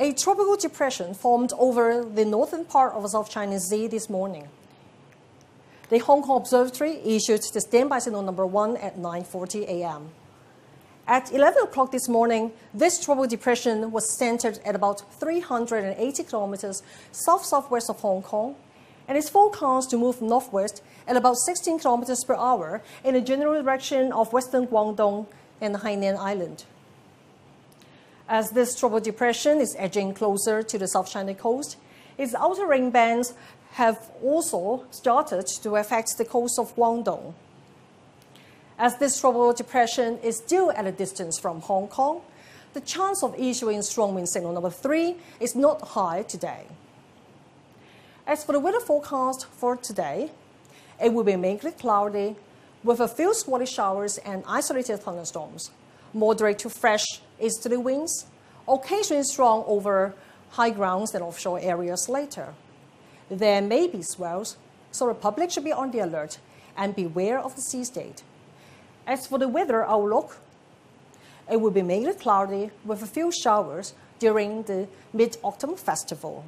A tropical depression formed over the northern part of the South China Sea this morning. The Hong Kong Observatory issued the standby signal number one at 9.40 a.m. At 11 o'clock this morning, this tropical depression was centered at about 380 kilometers south-southwest of Hong Kong and is forecast to move northwest at about 16 kilometers per hour in the general direction of western Guangdong and Hainan Island. As this tropical depression is edging closer to the South China coast, its outer ring bands have also started to affect the coast of Guangdong. As this tropical depression is still at a distance from Hong Kong, the chance of issuing strong wind signal number three is not high today. As for the weather forecast for today, it will be mainly cloudy with a few spotty showers and isolated thunderstorms moderate to fresh easterly winds, occasionally strong over high grounds and offshore areas later. There may be swells, so the public should be on the alert and beware of the sea state. As for the weather outlook, it will be mainly cloudy with a few showers during the Mid-Autumn Festival.